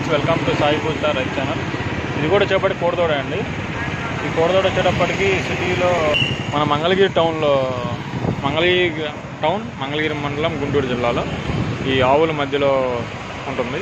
Friends welcome to Sai Pooja Raithu channel ఇది కూడా చేపట్టి కోడదోడ అండి. ఈ కోడదోడ వచ్చేటప్పటికి సిటీలో మన మంగళగిరి టౌన్లో మంగళగిరి టౌన్ మంగళగిరి మండలం గుంటూరు జిల్లాలో ఈ ఆవుల మధ్యలో ఉంటుంది.